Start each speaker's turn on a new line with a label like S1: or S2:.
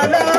S1: la la la